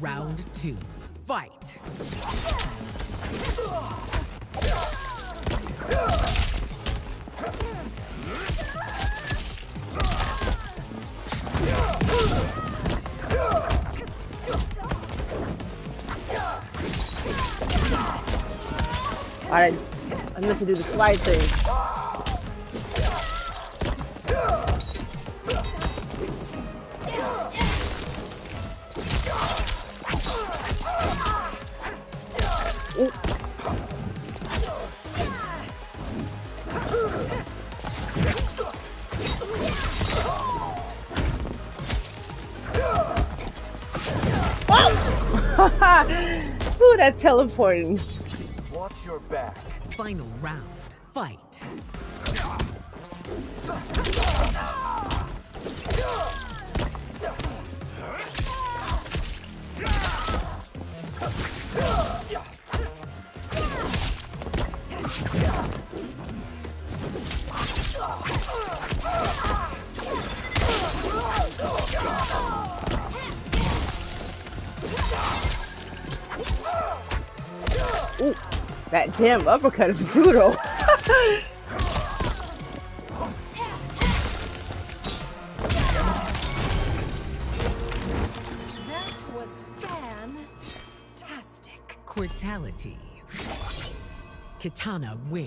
Round two. Fight. Alright, I'm gonna do the slide thing. Ooh. Ooh, that's teleporting. Watch your back. Final round. Fight. Ooh, that damn uppercut is brutal. That was fantastic. Quitality. Kitana wins.